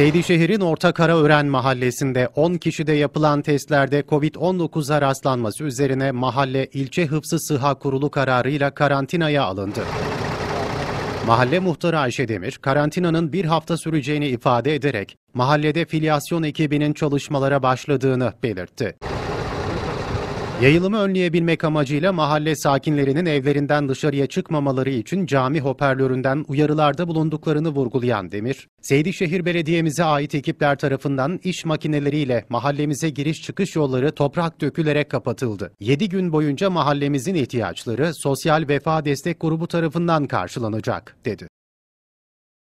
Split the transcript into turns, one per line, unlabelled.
Seydişehir'in Orta Karaören mahallesinde 10 kişide yapılan testlerde COVID-19'a rastlanması üzerine mahalle ilçe hıfzı sıha kurulu kararıyla karantinaya alındı. Mahalle muhtarı Ayşe Demir, karantinanın bir hafta süreceğini ifade ederek mahallede filyasyon ekibinin çalışmalara başladığını belirtti. Yayılımı önleyebilmek amacıyla mahalle sakinlerinin evlerinden dışarıya çıkmamaları için cami hoparlöründen uyarılarda bulunduklarını vurgulayan Demir, Seydişehir Belediye'mize ait ekipler tarafından iş makineleriyle mahallemize giriş çıkış yolları toprak dökülerek kapatıldı. 7 gün boyunca mahallemizin ihtiyaçları Sosyal Vefa Destek Grubu tarafından karşılanacak, dedi.